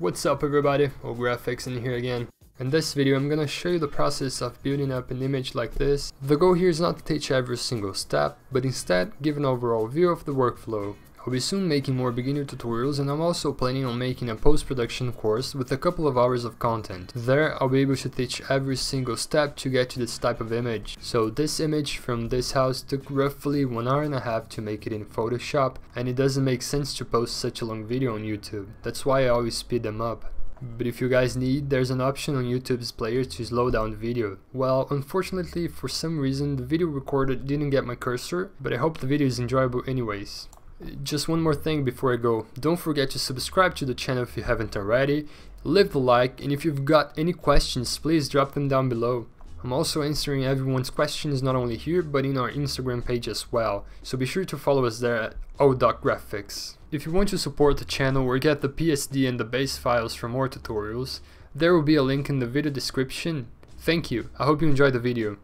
What's up everybody, OU Graphics in here again. In this video I'm gonna show you the process of building up an image like this. The goal here is not to teach every single step, but instead give an overall view of the workflow. I'll be soon making more beginner tutorials and I'm also planning on making a post-production course with a couple of hours of content. There I'll be able to teach every single step to get to this type of image. So this image from this house took roughly one hour and a half to make it in Photoshop and it doesn't make sense to post such a long video on YouTube. That's why I always speed them up. But if you guys need, there's an option on YouTube's player to slow down the video. Well, unfortunately, for some reason, the video recorded didn't get my cursor, but I hope the video is enjoyable anyways. Just one more thing before I go, don't forget to subscribe to the channel if you haven't already, leave a like and if you've got any questions please drop them down below. I'm also answering everyone's questions not only here but in our Instagram page as well, so be sure to follow us there at o.graphics. If you want to support the channel or get the PSD and the base files for more tutorials, there will be a link in the video description. Thank you, I hope you enjoyed the video.